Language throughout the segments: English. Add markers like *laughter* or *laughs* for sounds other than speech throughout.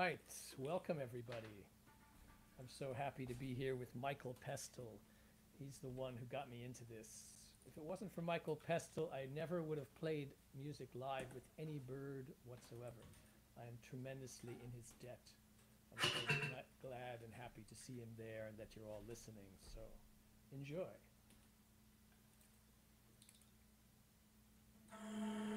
right, welcome everybody. I'm so happy to be here with Michael Pestel. He's the one who got me into this. If it wasn't for Michael Pestel, I never would have played music live with any bird whatsoever. I am tremendously in his debt. I'm so glad and happy to see him there and that you're all listening. So enjoy. Um,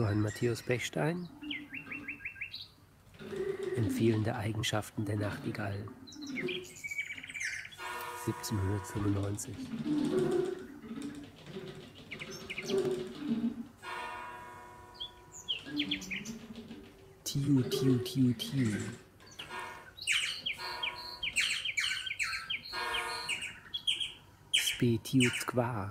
Johann Matthäus Bechstein Empfehlende Eigenschaften der Nachtigall 1795 Tiu, tiu, tiu, tiu. Spetiut qua.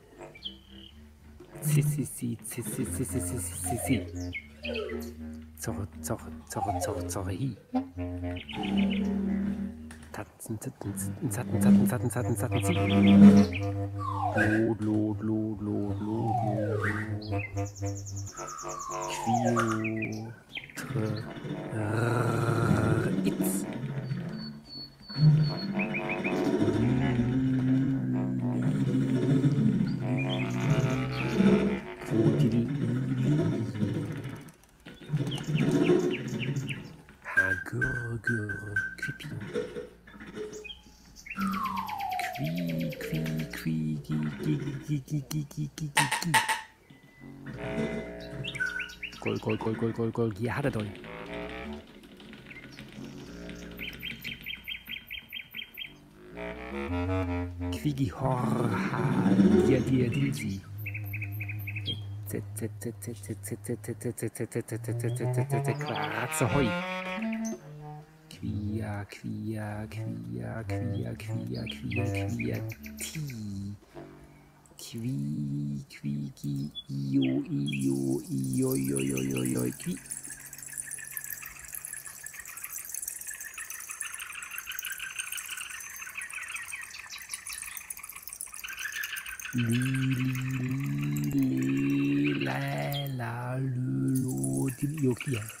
Sissi, Sissi, Sissi, Sissi, Zorre, Zorre, Zorre, Zorre, Zorre, hi. Tatzen, Titten, Sitten, Zatten, Zatten, Zatten, Zatten, Zatten, Zatten. Lot, Lot, Lot, Lot, Lot, Lot. Quiotre. Itz. creepy. Qui, qui, qui, qui, qui, qui, qui, qui, qui, Goal, Goal, Goal, Goal, Goal, Goal. Hier hat er doch. Quigi Horha, dir, dir, Dilsi. Quatze, hoi. kvia, kvia, kvia, kvia, kvia, kvia, ti. Kvi, kvi, ki, io, io, io, io, io, io, io, kvi. Li, li, li, li, la, la, lu, lo, ti, io, kia.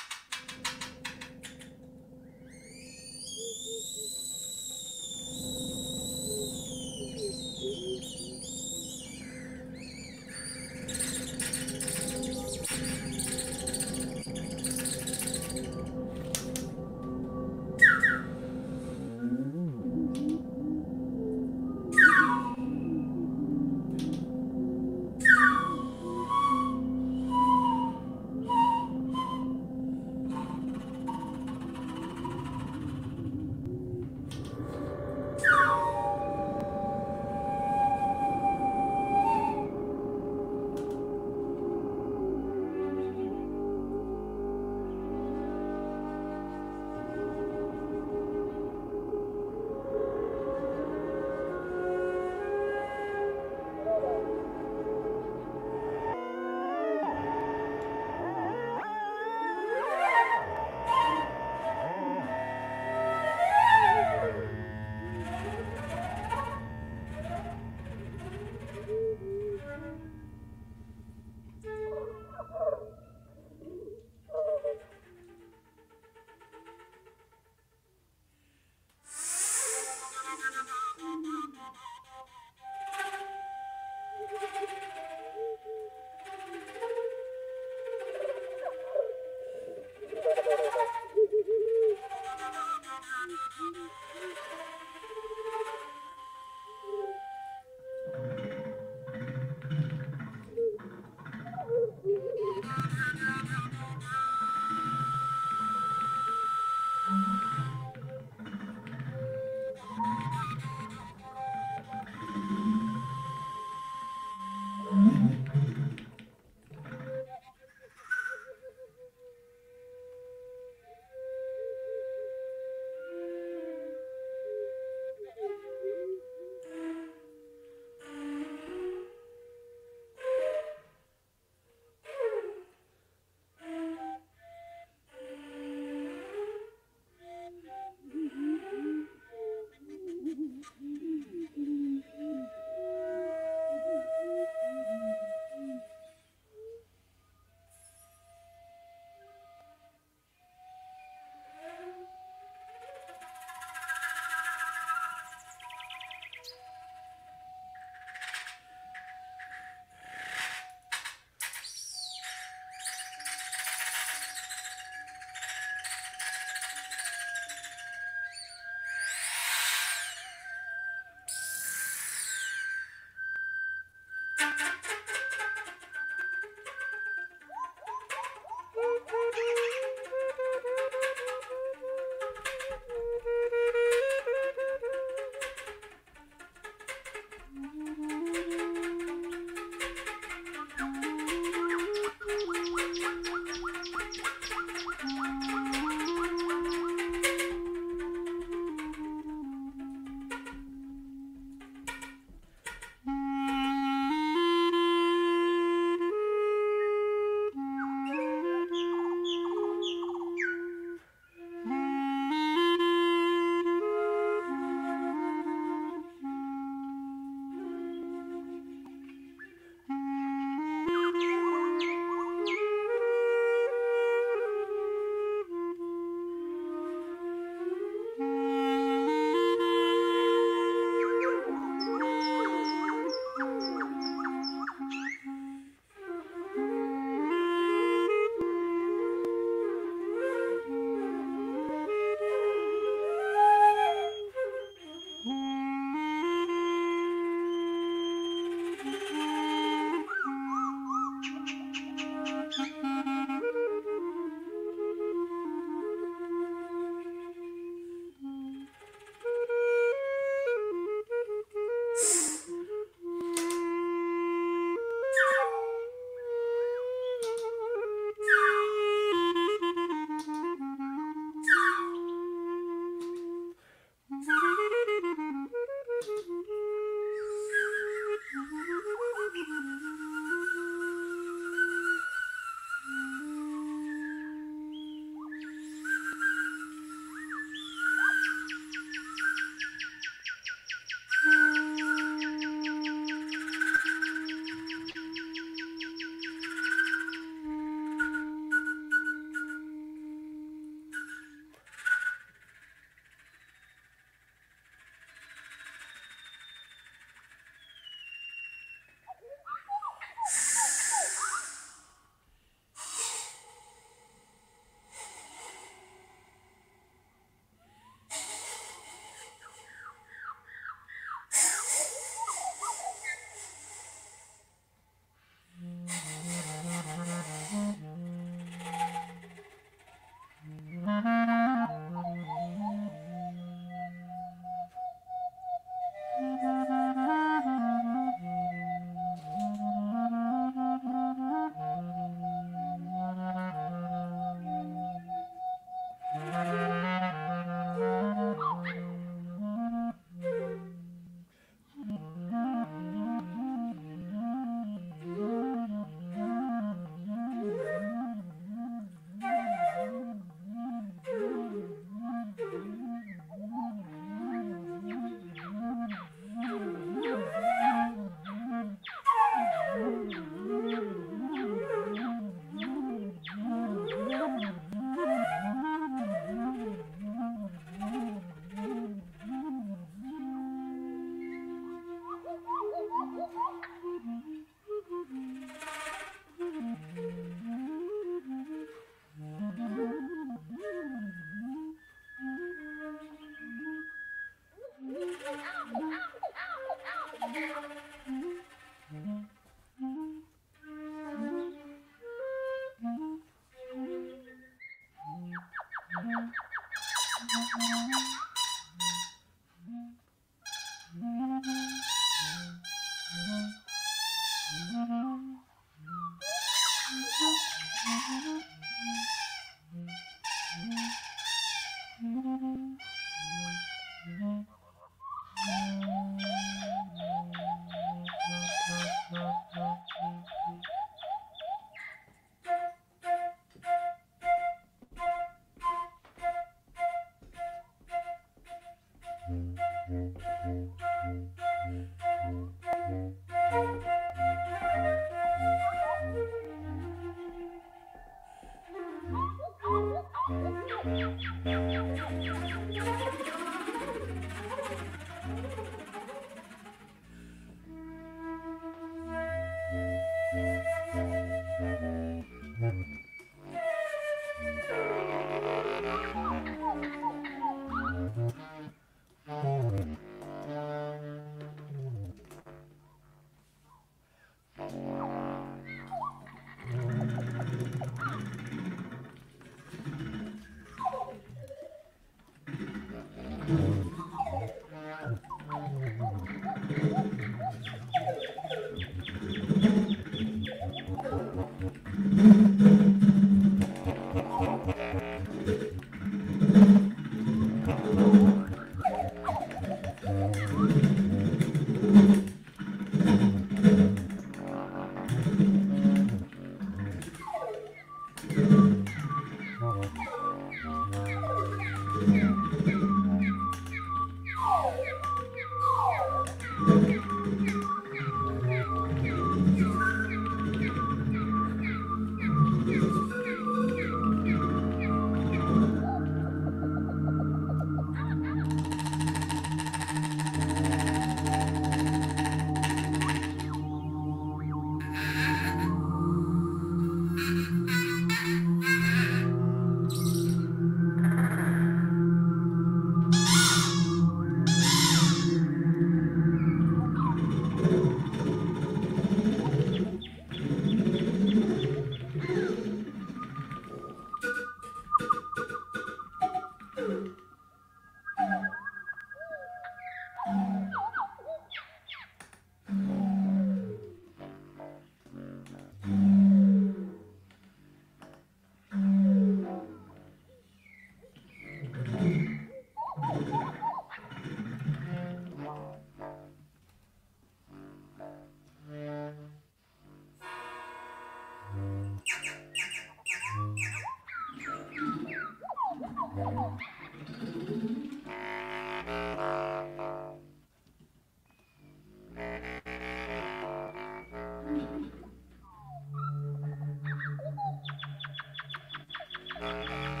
Thank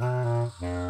Mm-hmm.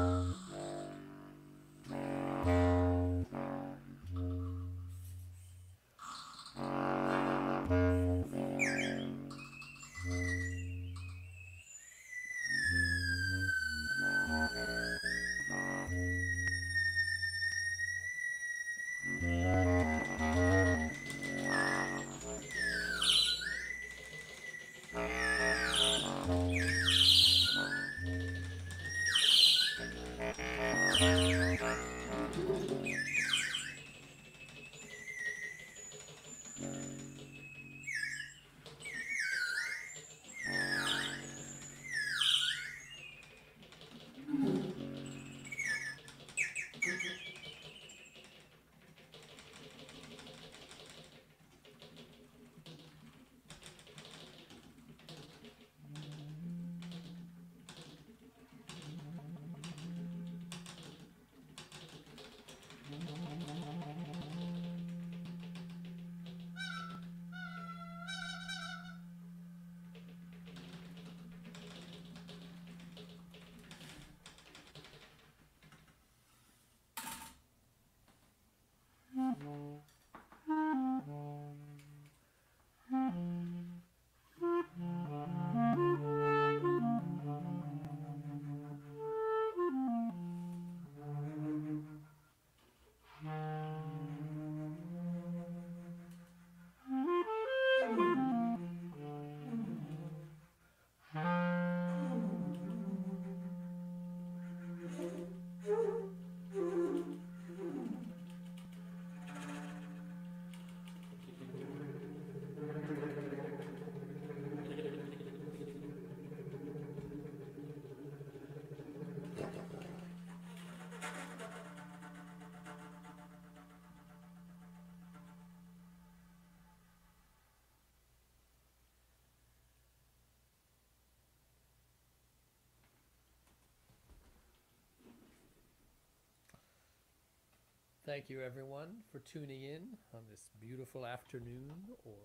Thank you, everyone, for tuning in on this beautiful afternoon or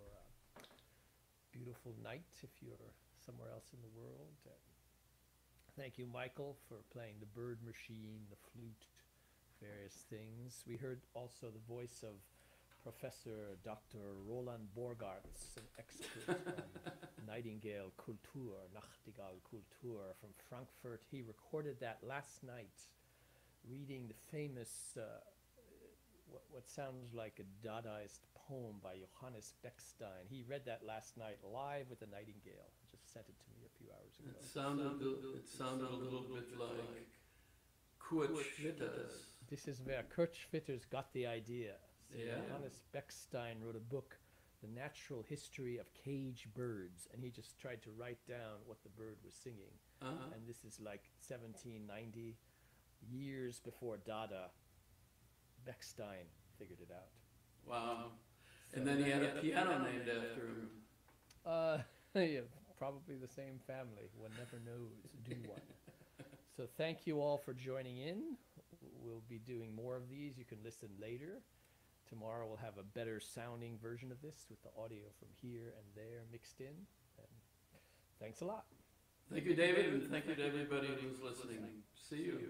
uh, beautiful night if you're somewhere else in the world. Uh, thank you, Michael, for playing the bird machine, the flute, various things. We heard also the voice of Professor Dr. Roland Borgards, an expert on *laughs* Nightingale Kultur, Nachtigall Kultur from Frankfurt. He recorded that last night, reading the famous. Uh, what, what sounds like a Dadaist poem by Johannes Bechstein. He read that last night live with the Nightingale. Just sent it to me a few hours ago. It sounded, a- it sounded a little bit like Kurt Schwitters. This is where Kurt Schwitters got the idea. So Yeah. Johannes Bechstein wrote a book, The Natural History of Cage Birds, and he just tried to write down what the bird was singing. Uh-huh. And this is like 1790, years before Dada. Bechstein figured it out. Wow. And then he had a piano named after him. Uh, *laughs* yeah, probably the same family. One never knows. Do one. *laughs* so thank you all for joining in. We'll be doing more of these. You can listen later. Tomorrow we'll have a better sounding version of this with the audio from here and there mixed in. And thanks a lot. Thank you, David, and thank you to everybody who's listening. See you.